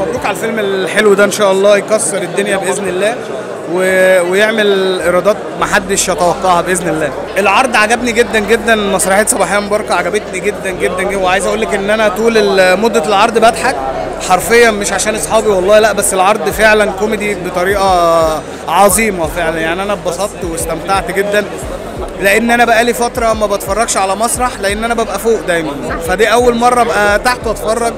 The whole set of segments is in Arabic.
مبروك على الفيلم الحلو ده إن شاء الله يكسر الدنيا بإذن الله و... ويعمل إيرادات محدش يتوقعها بإذن الله. العرض عجبني جدا جدا مسرحية صباحية مباركة عجبتني جدا جدا جدا وعايز أقول لك إن أنا طول مدة العرض بضحك حرفيا مش عشان أصحابي والله لا بس العرض فعلا كوميدي بطريقة عظيمة فعلا يعني أنا اتبسطت واستمتعت جدا. لأن أنا بقالي فتره ما بتفرجش على مسرح لأن أنا ببقى فوق دايما. فدي اول مره ابقى تحت واتفرج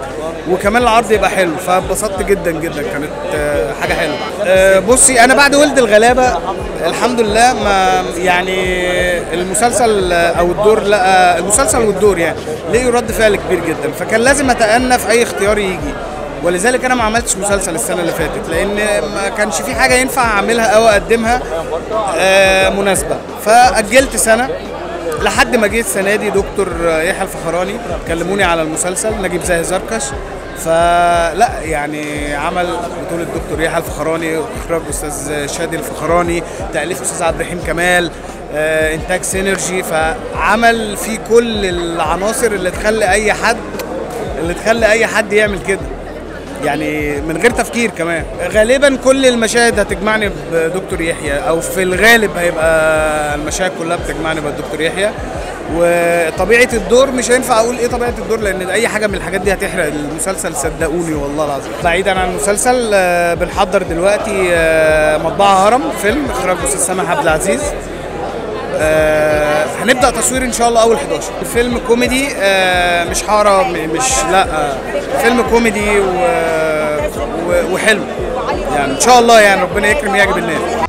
وكمان العرض يبقى حلو. فاتبسطت جدا جدا. كانت آه، حاجة حلوة. آه، بصي أنا بعد ولد الغلابة الحمد لله ما يعني المسلسل أو الدور لا المسلسل والدور يعني ليه رد فعل كبير جدا. فكان لازم أتأنى في أي اختيار يجي. ولذلك أنا ما عملتش مسلسل السنة اللي فاتت لأن ما كانش في حاجة ينفع أعملها أو أقدمها آه، مناسبة. فأجلت سنة لحد ما جه السنة دي دكتور يحيى الفخراني كلموني على المسلسل نجيب زاهي زركش. فلا يعني عمل بطولة دكتور يحيى الفخراني اخراج أستاذ شادي الفخراني تأليف أستاذ عبد الرحيم كمال آه، إنتاج سينرجي. فعمل فيه كل العناصر اللي تخلي أي حد اللي تخلي أي حد يعمل كده. يعني من غير تفكير كمان. غالبا كل المشاهد هتجمعني بدكتور يحيى أو في الغالب هيبقى المشاهد كلها بتجمعني بدكتور يحيى. وطبيعة الدور مش هينفع أقول إيه طبيعة الدور لأن أي حاجة من الحاجات دي هتحرق المسلسل صدقوني والله العظيم. بعيدا عن المسلسل آه، بنحضر دلوقتي آه، مطبعة هرم فيلم إخراج أستاذ سامح عبد العزيز. آه هنبدأ تصوير إن شاء الله أول 11 الفيلم كوميدي آه مش حارة مش لا آه فيلم كوميدي و... و... وحلو. يعني إن شاء الله يعني ربنا يكرم يعجب الناس